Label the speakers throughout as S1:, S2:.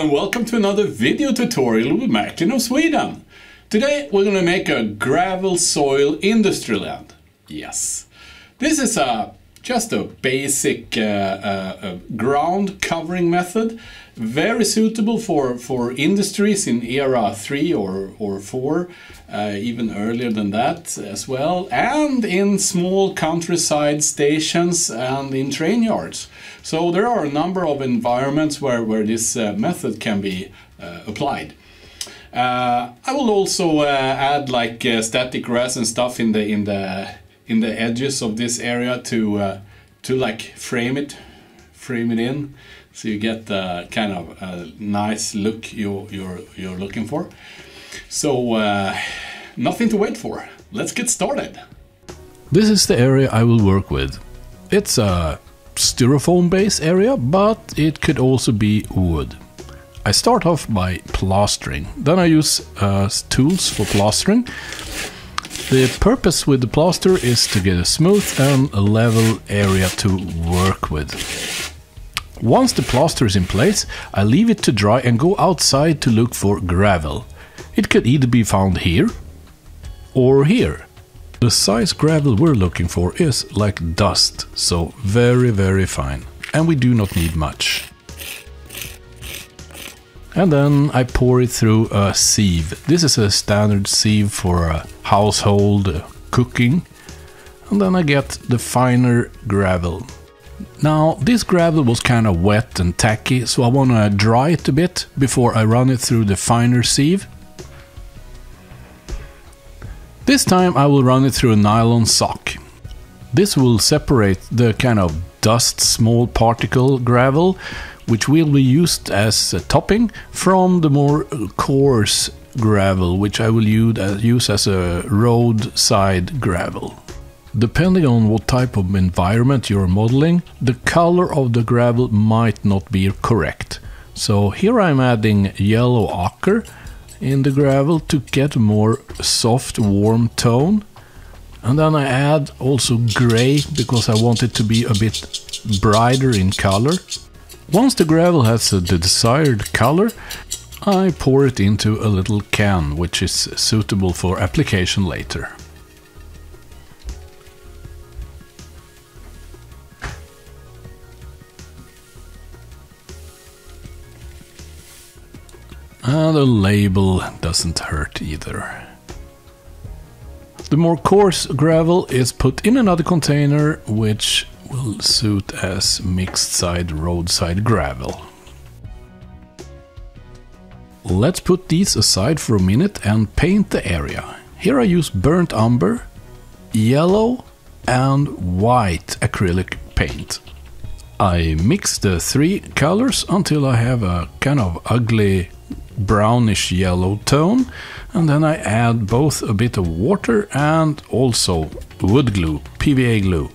S1: And welcome to another video tutorial with Marklin of Sweden. Today we're going to make a gravel soil industry land. Yes, this is a just a basic uh, uh, uh, ground covering method, very suitable for, for industries in era 3 or, or 4, uh, even earlier than that as well, and in small countryside stations and in train yards. So there are a number of environments where, where this uh, method can be uh, applied. I will also add like static grass and stuff in the in the in the edges of this area to uh, to like frame it frame it in so you get the kind of a nice look you're you're you're looking for so uh, nothing to wait for. Let's get started.
S2: This is the area I will work with. It's a styrofoam base area but it could also be wood. I start off by plastering. Then I use uh, tools for plastering. The purpose with the plaster is to get a smooth and level area to work with. Once the plaster is in place, I leave it to dry and go outside to look for gravel. It could either be found here or here. The size gravel we're looking for is like dust, so very very fine. And we do not need much. And then I pour it through a sieve. This is a standard sieve for uh, household uh, cooking. And then I get the finer gravel. Now, this gravel was kind of wet and tacky, so I want to dry it a bit before I run it through the finer sieve. This time I will run it through a nylon sock. This will separate the kind of dust small particle gravel which will be used as a topping from the more coarse gravel, which I will use uh, as a roadside gravel. Depending on what type of environment you're modeling, the color of the gravel might not be correct. So here I'm adding yellow ochre in the gravel to get a more soft warm tone. And then I add also gray because I want it to be a bit brighter in color. Once the gravel has uh, the desired color, I pour it into a little can, which is suitable for application later. Ah, and a label doesn't hurt either. The more coarse gravel is put in another container, which will suit as mixed side roadside gravel. Let's put these aside for a minute and paint the area. Here I use burnt umber, yellow and white acrylic paint. I mix the three colors until I have a kind of ugly brownish yellow tone and then I add both a bit of water and also wood glue, PVA glue.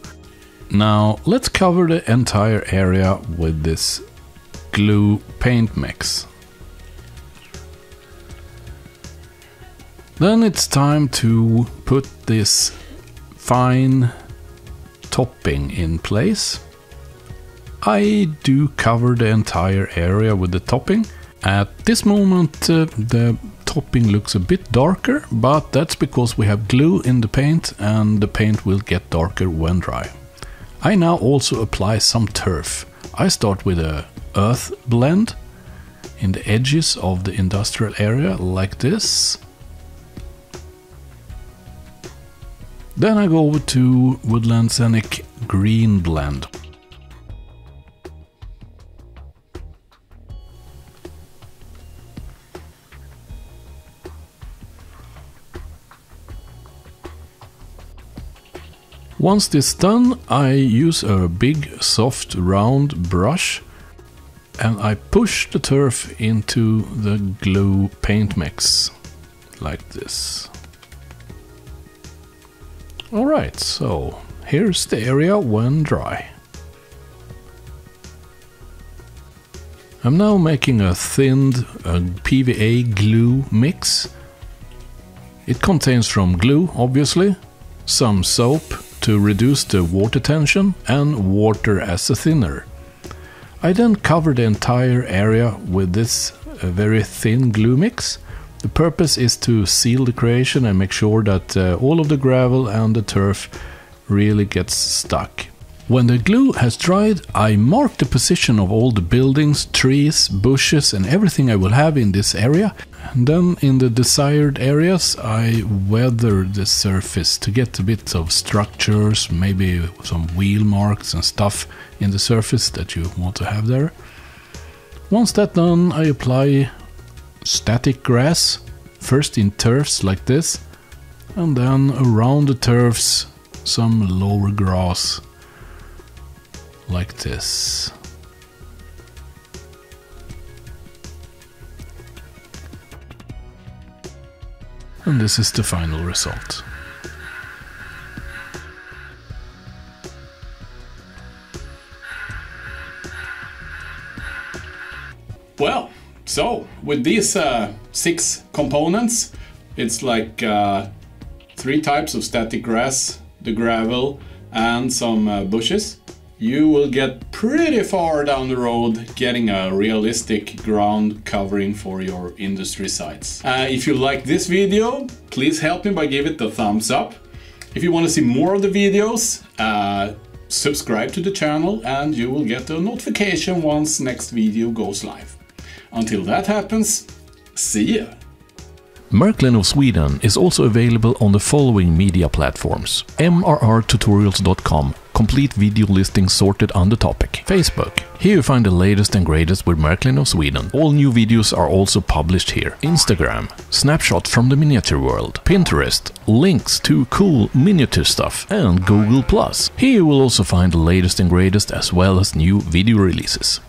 S2: Now let's cover the entire area with this glue paint mix. Then it's time to put this fine topping in place. I do cover the entire area with the topping. At this moment uh, the topping looks a bit darker, but that's because we have glue in the paint and the paint will get darker when dry. I now also apply some turf. I start with a earth blend in the edges of the industrial area like this. Then I go over to Woodland Scenic Green Blend. Once this done, I use a big soft round brush and I push the turf into the glue paint mix like this. Alright, so here's the area when dry. I'm now making a thinned uh, PVA glue mix. It contains from glue, obviously, some soap, to reduce the water tension and water as a thinner. I then cover the entire area with this uh, very thin glue mix. The purpose is to seal the creation and make sure that uh, all of the gravel and the turf really gets stuck. When the glue has dried, I mark the position of all the buildings, trees, bushes, and everything I will have in this area. And then in the desired areas, I weather the surface to get a bit of structures, maybe some wheel marks and stuff in the surface that you want to have there. Once that's done, I apply static grass, first in turfs like this, and then around the turfs some lower grass like this. And this is the final result.
S1: Well, so with these uh, six components, it's like uh, three types of static grass, the gravel, and some uh, bushes. You will get pretty far down the road getting a realistic ground covering for your industry sites. Uh, if you like this video, please help me by giving it a thumbs up. If you want to see more of the videos, uh, subscribe to the channel and you will get a notification once next video goes live. Until that happens, see ya!
S3: Marklin of Sweden is also available on the following media platforms. mrrtutorials.com complete video listings sorted under topic. Facebook. Here you find the latest and greatest with Marklin of Sweden. All new videos are also published here. Instagram. Snapshots from the miniature world. Pinterest. Links to cool miniature stuff. And Google+. Here you will also find the latest and greatest as well as new video releases.